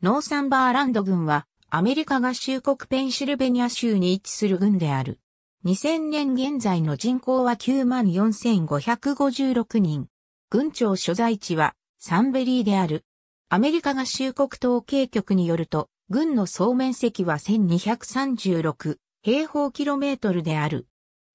ノーサンバーランド郡はアメリカ合衆国ペンシルベニア州に位置する郡である。2000年現在の人口は94,556人。郡庁所在地はサンベリーである。アメリカ合衆国統計局によると、郡の総面積は1236平方キロメートルである。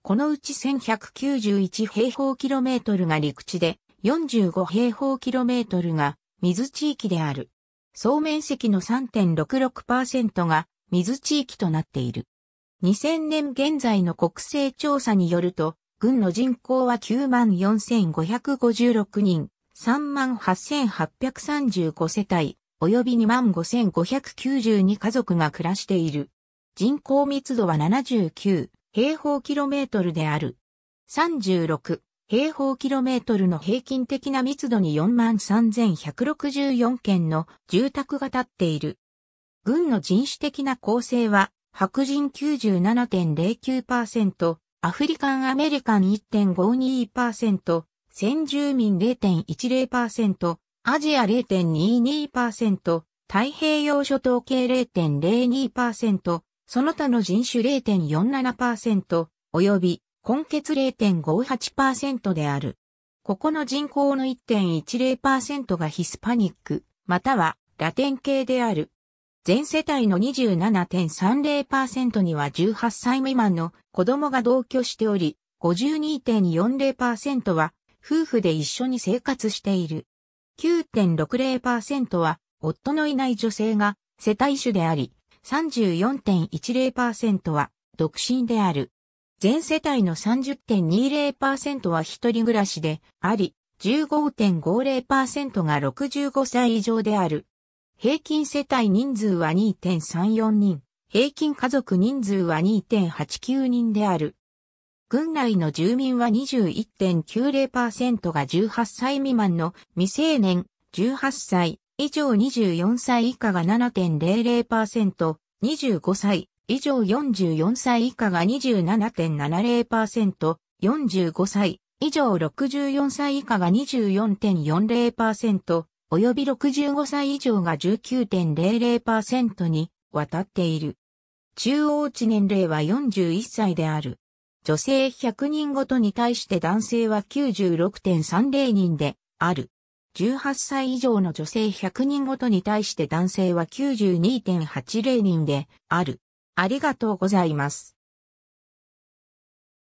このうち1191平方キロメートルが陸地で、45平方キロメートルが水地域である。総面積の3.66%が水地域となっている。2000年現在の国勢調査によると、軍の人口は94,556人、38,835世帯、及び25,592家族が暮らしている。人口密度は79平方キロメートルである。36平方キロメートルの平均的な密度に43,164件の住宅が建っている。軍の人種的な構成は、白人97.09%、アフリカンアメリカン1.52%、先住民0.10%、アジア0.22%、太平洋諸島系0.02%、その他の人種0.47%、及び根血0.58%である。ここの人口の1.10%がヒスパニック、またはラテン系である。全世帯の27.30%には18歳未満の子供が同居しており、52.40%は夫婦で一緒に生活している。9.60%は夫のいない女性が世帯主であり、34.10%は独身である。全世帯の30.20%は一人暮らしであり、15.50%が65歳以上である。平均世帯人数は2.34人、平均家族人数は2.89人である。軍内の住民は21.90%が18歳未満の未成年、18歳以上24歳以下が7.00%、25歳以上44歳以下が27.70%、45歳以上64歳以下が24.40%、及び65歳以上が19.00%に渡っている。中央値年齢は41歳である。女性100人ごとに対して男性は96.30人である。18歳以上の女性100人ごとに対して男性は92.80人である。ありがとうございます。